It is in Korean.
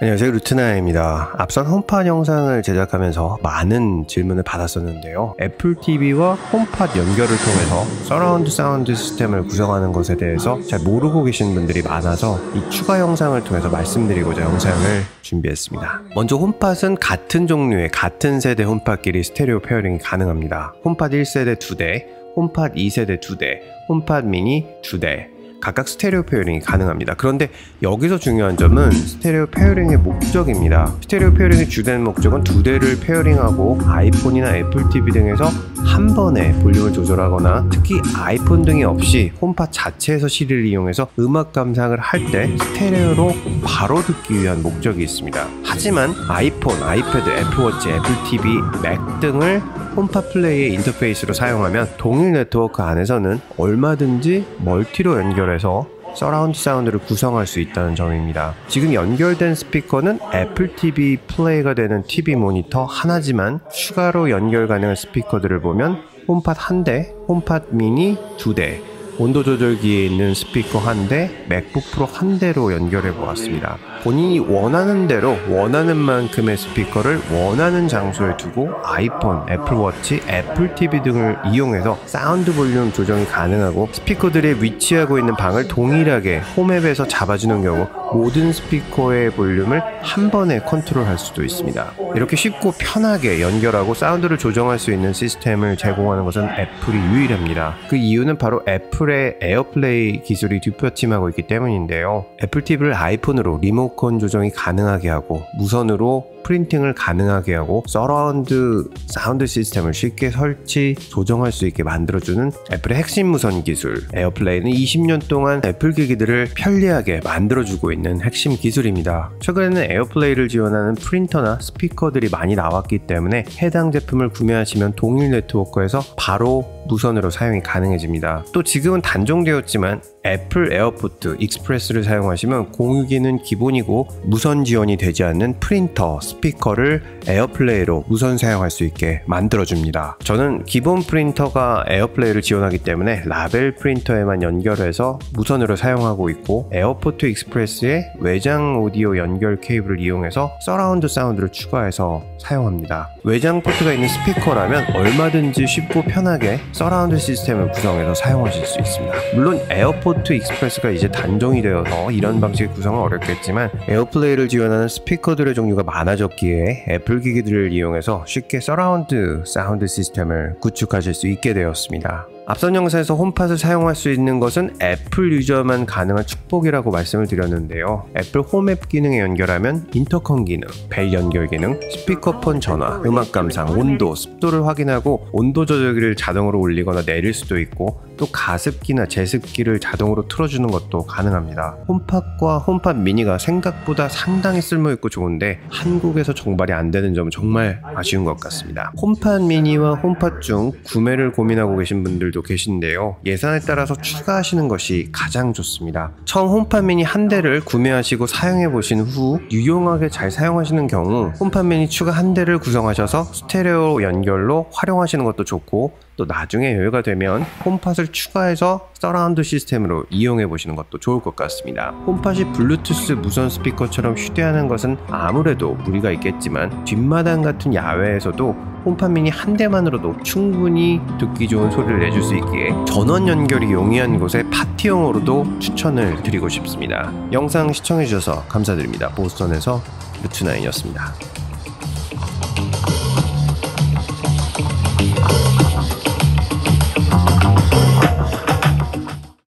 안녕하세요. 루트나입니다. 앞선 홈팟 영상을 제작하면서 많은 질문을 받았었는데요. 애플 TV와 홈팟 연결을 통해서 서라운드 사운드 시스템을 구성하는 것에 대해서 잘 모르고 계신 분들이 많아서 이 추가 영상을 통해서 말씀드리고자 영상을 준비했습니다. 먼저 홈팟은 같은 종류의 같은 세대 홈팟끼리 스테레오 페어링이 가능합니다. 홈팟 1세대 2대 홈팟 2세대 2대 홈팟 미니 2대 각각 스테레오 페어링이 가능합니다. 그런데 여기서 중요한 점은 스테레오 페어링의 목적입니다. 스테레오 페어링의 주된 목적은 두 대를 페어링하고 아이폰이나 애플 TV 등에서 한 번에 볼륨을 조절하거나 특히 아이폰 등이 없이 홈팟 자체에서 시리를 이용해서 음악 감상을 할 때 스테레오로 바로 듣기 위한 목적이 있습니다. 하지만 아이폰, 아이패드, 애플워치, 애플 TV, 맥 등을 홈팟 플레이의 인터페이스로 사용하면 동일 네트워크 안에서는 얼마든지 멀티로 연결해서 서라운드 사운드를 구성할 수 있다는 점입니다. 지금 연결된 스피커는 애플 TV 플레이가 되는 TV 모니터 하나지만 추가로 연결 가능한 스피커들을 보면 홈팟 한 대, 홈팟 미니 두 대, 온도 조절기에 있는 스피커 한 대, 맥북 프로 한 대로 연결해 보았습니다. 본인이 원하는 대로 원하는 만큼의 스피커를 원하는 장소에 두고 아이폰, 애플워치, 애플 TV 등을 이용해서 사운드 볼륨 조정이 가능하고 스피커들이 위치하고 있는 방을 동일하게 홈앱에서 잡아주는 경우 모든 스피커의 볼륨을 한 번에 컨트롤할 수도 있습니다. 이렇게 쉽고 편하게 연결하고 사운드를 조정할 수 있는 시스템을 제공하는 것은 애플이 유일합니다. 그 이유는 바로 애플 의 에어플레이 기술이 뒷받침하고 있기 때문인데요. 애플 TV를 아이폰으로 리모 리모컨 조정이 가능하게 하고 무선으로 프린팅을 가능하게 하고 서라운드 사운드 시스템을 쉽게 설치, 조정할 수 있게 만들어주는 애플의 핵심 무선 기술 에어플레이는 20년 동안 애플 기기들을 편리하게 만들어주고 있는 핵심 기술입니다. 최근에는 에어플레이를 지원하는 프린터나 스피커들이 많이 나왔기 때문에 해당 제품을 구매하시면 동일 네트워크에서 바로 무선으로 사용이 가능해집니다. 또 지금은 단종되었지만 Apple AirPort Express를 사용하시면 공유기는 기본이고 무선 지원이 되지 않는 프린터, 스피커를 AirPlay로 무선 사용할 수 있게 만들어줍니다. 저는 기본 프린터가 AirPlay를 지원하기 때문에 라벨 프린터에만 연결해서 무선으로 사용하고 있고 AirPort Express의 외장 오디오 연결 케이블을 이용해서 surround sound를 추가해서 사용합니다. 외장 포트가 있는 스피커라면 얼마든지 쉽고 편하게 서라운드 시스템을 구성해서 사용하실 수 있습니다. 물론 AirPort Express가 이제 단종이 되어서 이런 방식의 구성은 어렵겠지만 AirPlay를 지원하는 스피커들의 종류가 많아졌기에 애플 기기들을 이용해서 쉽게 surround sound 시스템을 구축하실 수 있게 되었습니다. 앞선 영상에서 HomePod을 사용할 수 있는 것은 Apple user만 가능한 축복이라고 말씀을 드렸는데요. Apple Home app 기능에 연결하면 인터컴 기능, 벨 연결 기능, 스피커폰 전화, 음악 감상, 온도, 습도를 확인하고 온도 조절기를 자동으로 올리거나 내릴 수도 있고 또 가습기나 제습기를 자동으로 틀어주는 것도 가능합니다. HomePod과 HomePod mini가 생각보다 상당히 쓸모있고 좋은데 한국에서 정발이 안 되는 점은 정말 아쉬운 것 같습니다. HomePod mini와 HomePod 중 구매를 고민하고 계신 분들 분들도 계신데요. 예산에 따라서 추가하시는 것이 가장 좋습니다. 처음 HomePod mini 한 대를 구매하시고 사용해 보신 후 유용하게 잘 사용하시는 경우 HomePod mini 추가 한 대를 구성하셔서 스테레오 연결로 활용하시는 것도 좋고 또 나중에 여유가 되면 HomePod을 추가해서 서라운드 시스템으로 이용해 보시는 것도 좋을 것 같습니다. HomePod이 블루투스 무선 스피커처럼 휴대하는 것은 아무래도 무리가 있겠지만 뒷마당 같은 야외에서도 HomePod mini 한 대만으로도 충분히 듣기 좋은 소리를 내줄 수 있기에 전원 연결이 용이한 곳에 파티용으로도 추천을 드리고 싶습니다. 영상 시청해주셔서 감사드립니다. 보스턴에서 루트나인이었습니다.